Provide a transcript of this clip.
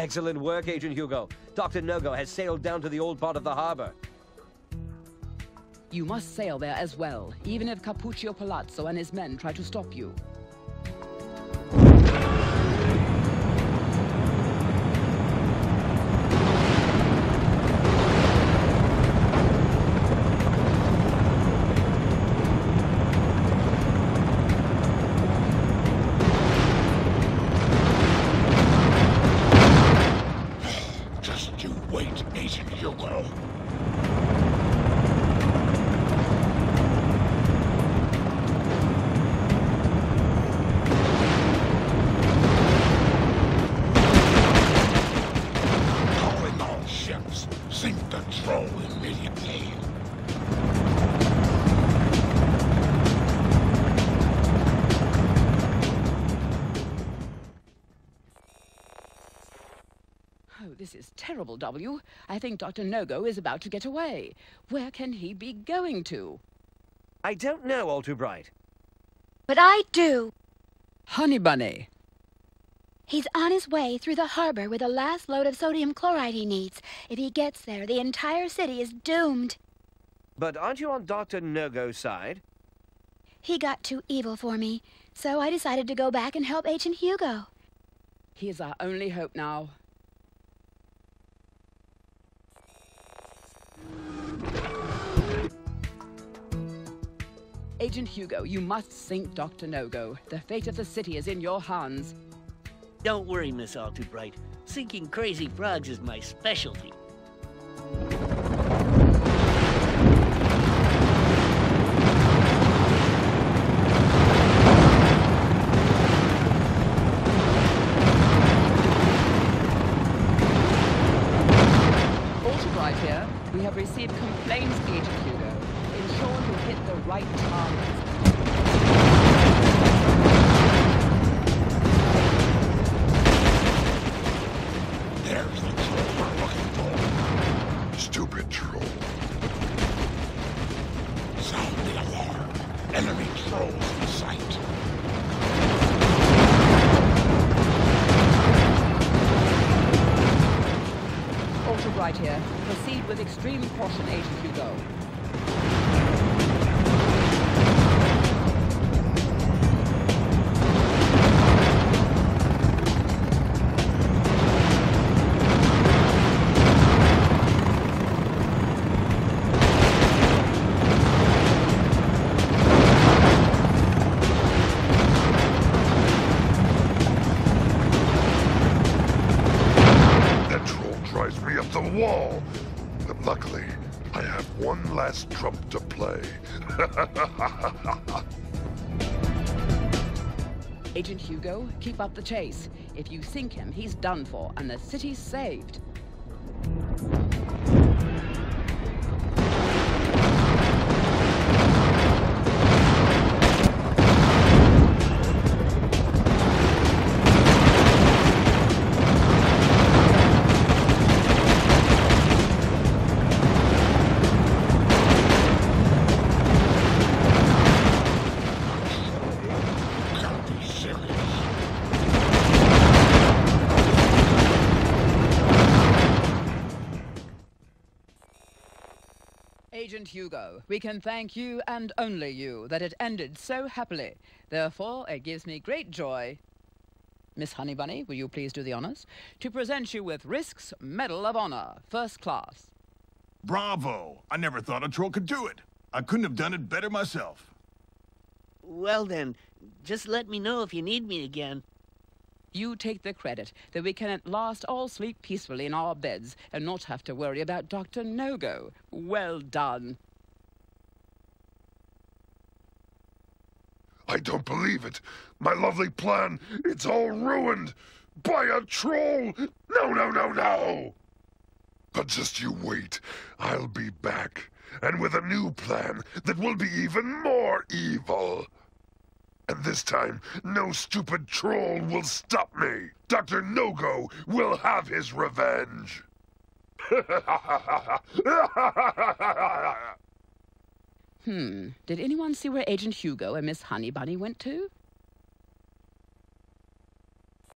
Excellent work, Agent Hugo. Dr. Nogo has sailed down to the old part of the harbor. You must sail there as well, even if Capuccio Palazzo and his men try to stop you. This is terrible, W. I think Dr. Nogo is about to get away. Where can he be going to? I don't know, all too bright. But I do. Honey Bunny. He's on his way through the harbor with the last load of sodium chloride he needs. If he gets there, the entire city is doomed. But aren't you on Dr. Nogo's side? He got too evil for me, so I decided to go back and help Agent Hugo. He is our only hope now. Agent Hugo, you must sink Dr. Nogo. The fate of the city is in your hands. Don't worry, Miss Altubright. Sinking crazy frogs is my specialty. Albright here. We have received complaints, Agent Hugo. Ensure you hit the right targets. There's the troll we're looking for. Stupid troll. Sound the alarm. Enemy trolls in sight. Albright here. Proceed with extreme caution, Agent Hugo. The wall. But luckily, I have one last trump to play. Agent Hugo, keep up the chase. If you sink him, he's done for, and the city's saved. Agent Hugo, we can thank you and only you that it ended so happily. Therefore, it gives me great joy. Miss Honeybunny, will you please do the honors? To present you with Risk's Medal of Honor, first class. Bravo! I never thought a troll could do it. I couldn't have done it better myself. Well then, just let me know if you need me again. You take the credit that we can at last all sleep peacefully in our beds and not have to worry about Dr. Nogo. Well done. I don't believe it. My lovely plan, it's all ruined. By a troll. No, no, no, no. But just you wait. I'll be back. And with a new plan that will be even more evil. And this time, no stupid troll will stop me. Dr. Nogo will have his revenge. Hmm. Did anyone see where Agent Hugo and Miss Honeybunny went to?